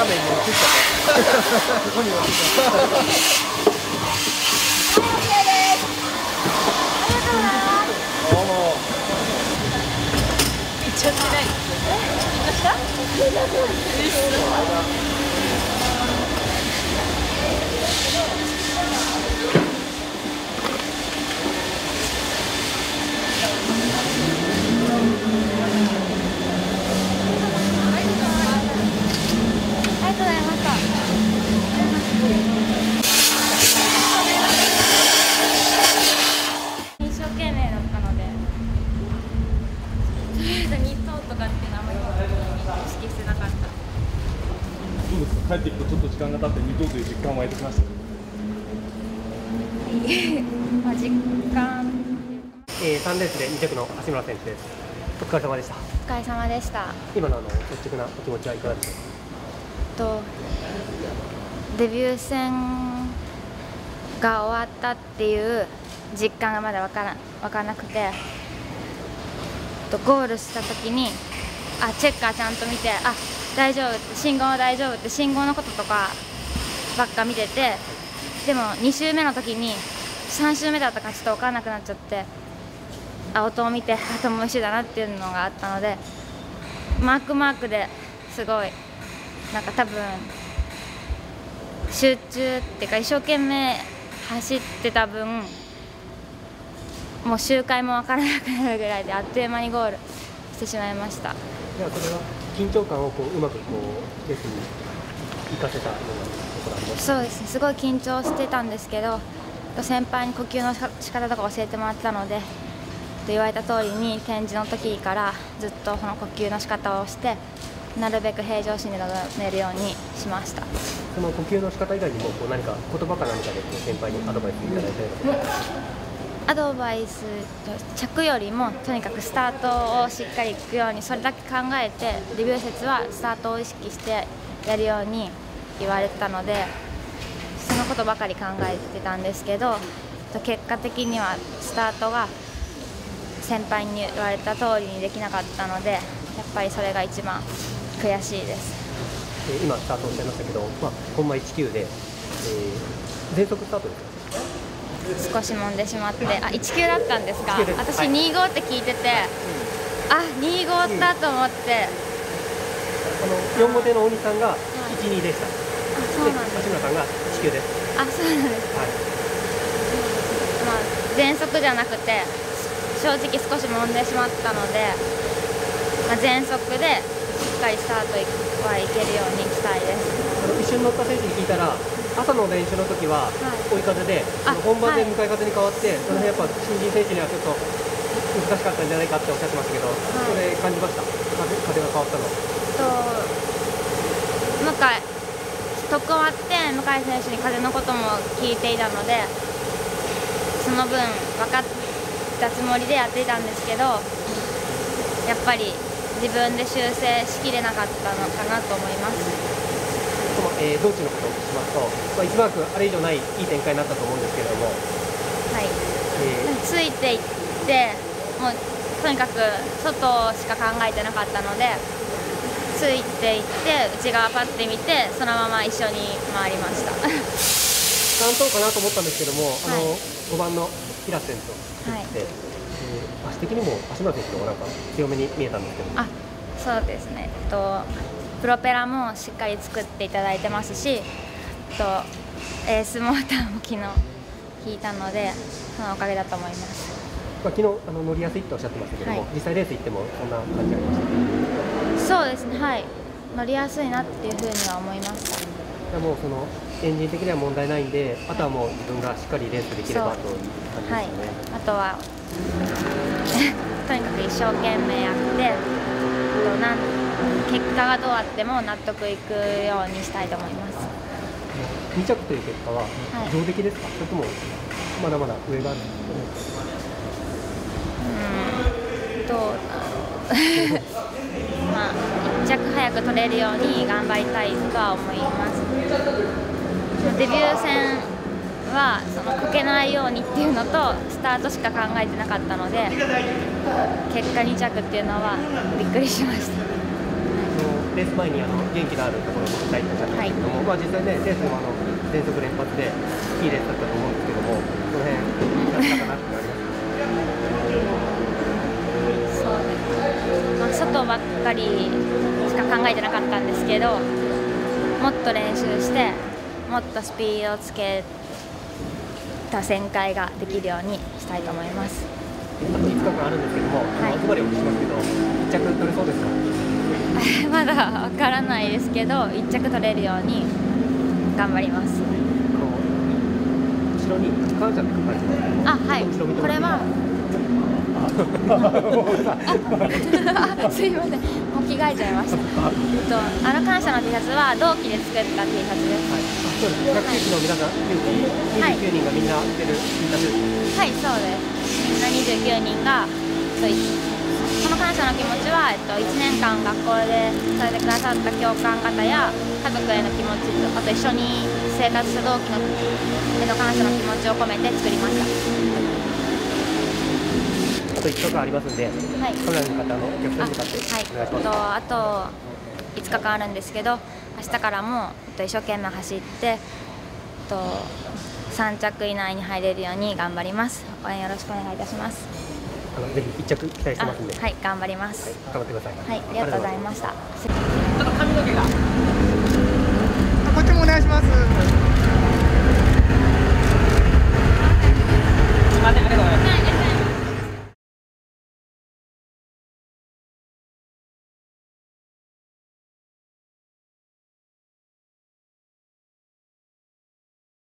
画面に映っちゃった。ここに映っちゃったどうも行っちゃってないえ行ったあり間が経って二度という実感湧いてきました？まあ実感。えー、3レースで2着の橋村選手です。お疲れ様でした。お疲れ様でした。今のあの率直なお気持ちはいかがでしょうとデビュー戦が終わったっていう実感がまだわからわからなくてとゴールした時にあチェッカーちゃんと見てあ大丈夫って信号は大丈夫って信号のこととかばっか見ててでも2周目の時に3周目だったかちょっと分からなくなっちゃってあ音を見てあともう一周だなっていうのがあったのでマークマークですごいなんか多分集中っていうか一生懸命走ってた分もう周回も分からなくなるぐらいであっという間にゴールしてしまいました。ではそれは緊張感をこううまくこうレースに生かせたようなところあります？そうですね。すごい緊張してたんですけど先輩に呼吸の仕方とか教えてもらったので言われた通りに展示の時からずっとこの呼吸の仕方をしてなるべく平常心で臨めるようにしました。その呼吸の仕方以外にもこう何か言葉か何かで先輩にアドバイスいただいたりとかアドバイス着よりもとにかくスタートをしっかりいくようにそれだけ考えてデビュー節はスタートを意識してやるように言われたのでそのことばかり考えてたんですけど結果的にはスタートが先輩に言われた通りにできなかったのでやっぱりそれが一番悔しいです。今スタートおっしゃいましたけど、まあ、コンマ19で、えー、全速スタートです少し揉んでしまってあ19だったんですか。19です。私はい。25って聞いてて、あ25だと思って、あの4号艇の大西さんが12でした、あそうなんですで橋村さんが19です。あそうなんですはい。まあ全速じゃなくて正直少し揉んでしまったので、まあ、全速でしっかりスタートはいけるようにしたいです。一緒に乗った選手に聞いたら朝の練習の時ははい。追い風で、あ本番ではい。向かい風に変わって、その辺やっぱ新人選手にはちょっと難しかったんじゃないかっておっしゃってましたけど、それ感じました？風風が変わったの。と向井特終わって向井選手に風のことも聞いていたのでその分分かったつもりでやっていたんですけどやっぱり自分で修正しきれなかったのかなと思います。えー、道中のことをしますと、まあ、一番くあれ以上ないいい展開になったと思うんですけれども、はい。えー。ついていってもうとにかく外しか考えてなかったのでついていって内側パッて見てそのまま一緒に回りました。3等かなと思ったんですけども、あのはい。5番の平瀬選手とはい。って、えー足的にも足村選手の方がなんか強めに見えたんですけども、あそうですね。えっとプロペラもしっかり作っていただいてますしとエースモーターも昨日引いたのでそのおかげだと思います。まあ、昨日あの乗りやすいっておっしゃってましたけども、はい。実際レース行ってもそんな感じありました？そうですねはい。乗りやすいなっていうふうには思いましたいやもうそのエンジン的には問題ないんで、あとはもう自分がしっかりレースできればという感じですはいあとは とにかく一生懸命やってなん結果がどうあっても納得いくようにしたいと思います。2着という結果ははい。上出来ですか、それともまだまだ上がある？うんどうだろう。まあ1着早く取れるように頑張りたいとは思います。デビュー戦はそのこけないようにっていうのとスタートしか考えてなかったので結果2着っていうのはびっくりしましたレース前にあの元気のあるところに行きたいとおっしゃってましたけども、まあ、実際ね、レースもあの連続連発でいいレースだったと思うんですけども、その辺、やったかなってあります。そうです、まあ、外ばっかりしか考えてなかったんですけどもっと練習してもっとスピードをつけた旋回ができるようにしたいと思います。あと5日間あるんですけども、はい。あのズバリお聞きしますけど、1着取れそうですか？まだわからないですけど1着取れるように頑張ります。後ろに感謝って書かれてますあはい。これは あすいません。もう着替えちゃいました。えっとあの感謝の T シャツは同期で作った T シャツです。はい、あそうです。学生の皆さん、はい。29人がみんな着てる T シャツ。です。はい、そうです。みんな29人が、そう感謝の気持ちは、えっと、1年間学校でされてくださった教官方や家族への気持ちと、あと一緒に生活した同期のへの感謝の気持ちを込めて作りました。あと5日間ありますんで、はい。カメラの方のお客さんに向かってはい、お願いします。えっと、あと5日間あるんですけど明日からも、えっと、一生懸命走って、えっと、3着以内に入れるように頑張ります応援よろしくお願いいたしますあのぜひ1着期待してあますんで、はい頑張ります頑張ってください。はい、ありがとうございましたちょっと髪の毛が。こっちもお願いしますすみません、ありがとうございます。